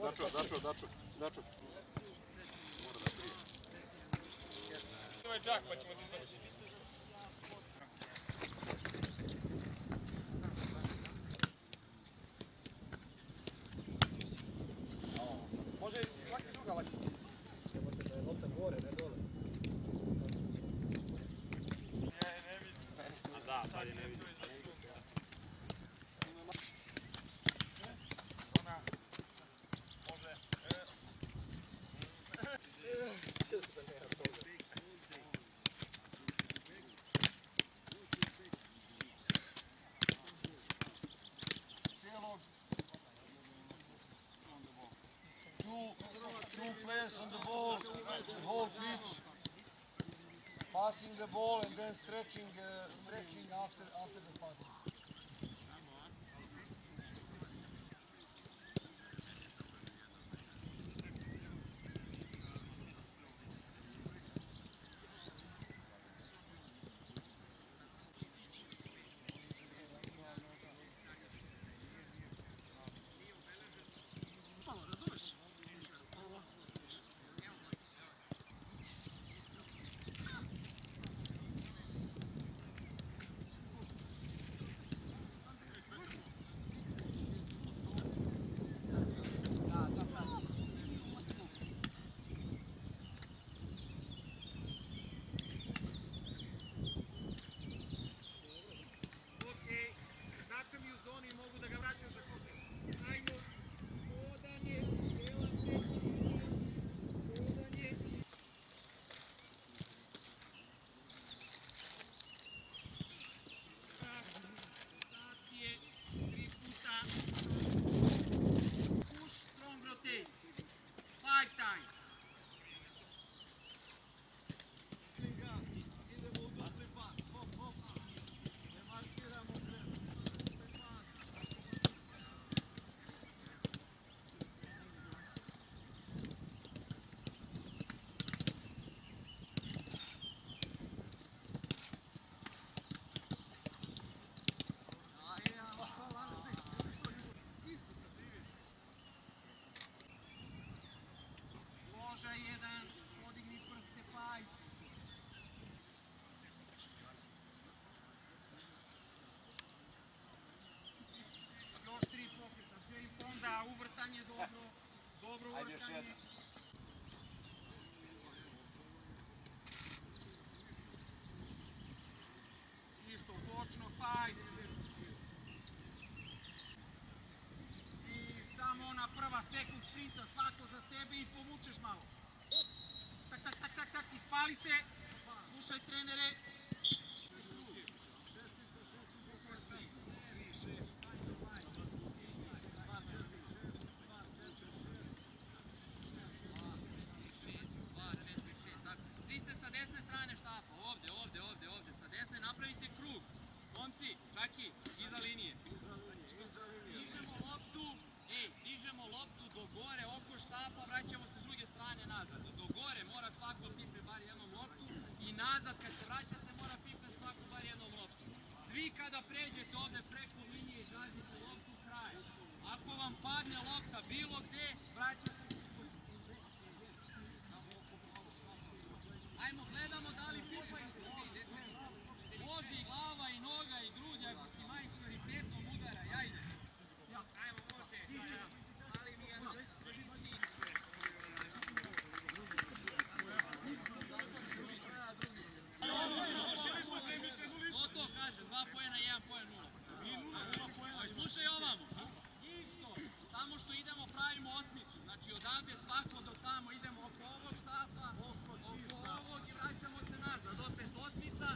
Dačo, dačo, dačo, dačo. Ovo je džak pa ćemo da izbacimo. Ha sadece two players on the ball, the whole pitch. Passing the ball and then stretching, uh, stretching after after the passing. Znači mi u zoni mogu da ga vraćam za kope. Dobro, Ajde još jedan. Isto, točno, five. I samo ona prva sekund sprinta, svako za sebe i povučeš malo. Tak, tak, tak, tak, tak, ispali se. Slušaj trenere. Svi ste sa desne strane štapa, ovdje, ovdje, ovdje, ovdje, sa desne napravite krug. Momci, čaki, iza linije. Dižemo loptu, ej, dižemo loptu do gore oko štapa, vraćamo se s druge strane nazad. Do gore mora svako pipne bar jednom loptu i nazad kad se vraćate mora pipne svako bar jednom loptu. Svi kada pređete ovdje preko linije i gađite loptu kraj. Ako vam padne lopta bilo gde, vraćate ovako do tamo, idemo oko ovog štapa, oko ovog i vraćamo se nazad, opet osmica,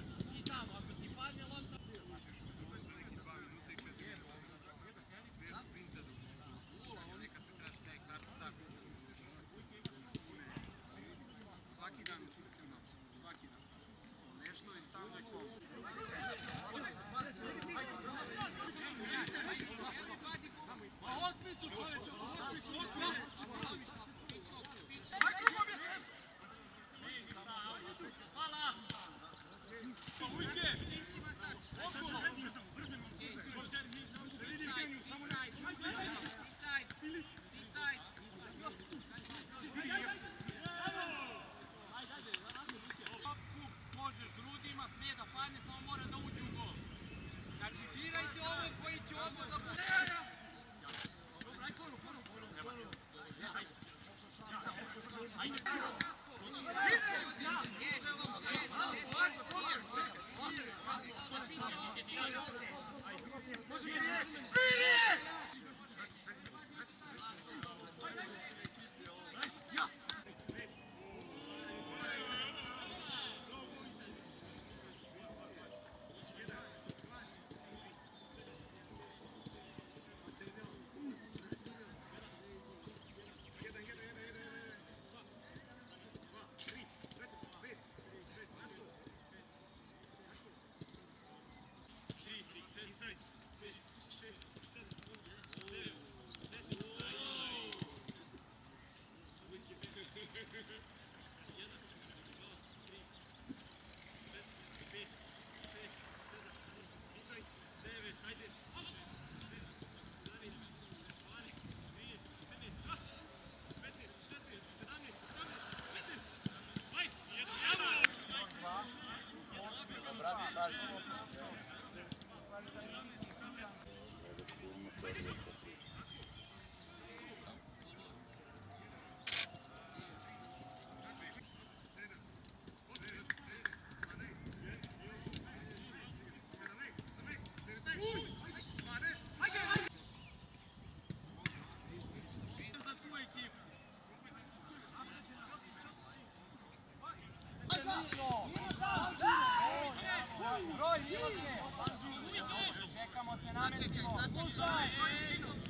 Čekamo se, namestimo. Slušaj!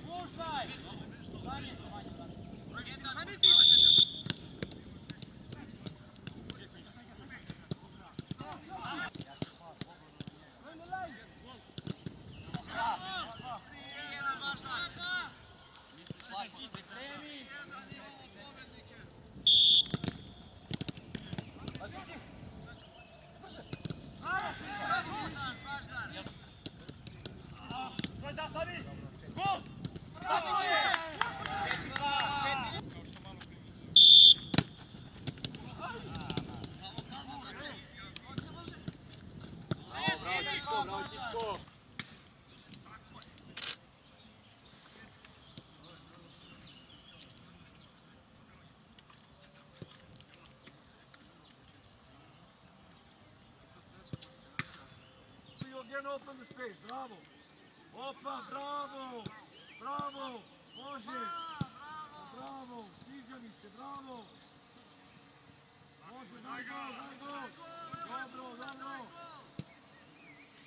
Slušaj! Bravo, bravo, Čisto, You again open the space, bravo. Opa, bravo. Bravo. Može. Bravo. Sviđa mi se, bravo. Može, daj go, daj go. Dobro, dobro.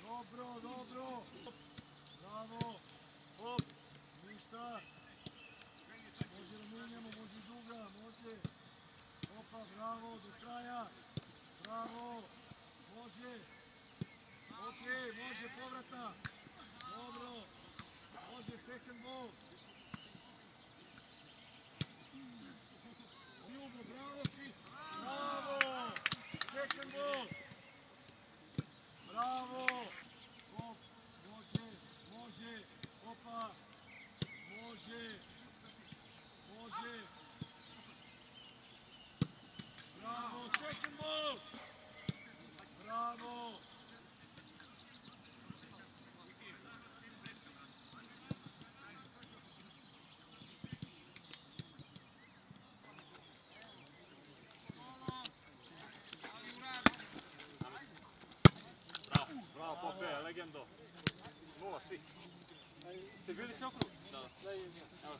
Dobro, dobro. Bravo. Op. Ništa. Može Rumunijamo, može Duga, može. Opa, bravo, do kraja. Bravo. Može. Ok, može povrata. Dobro. Može second ball. Ljubo, bravo ti. Bravo. Second ball. Bravo. Op, može, može. Opa. Može. Može. Bravo, second ball. Bravo. Bravo, bravo, Pope, legendo. Nula, svi. Ste bili sve okrug? Da, da. Evo.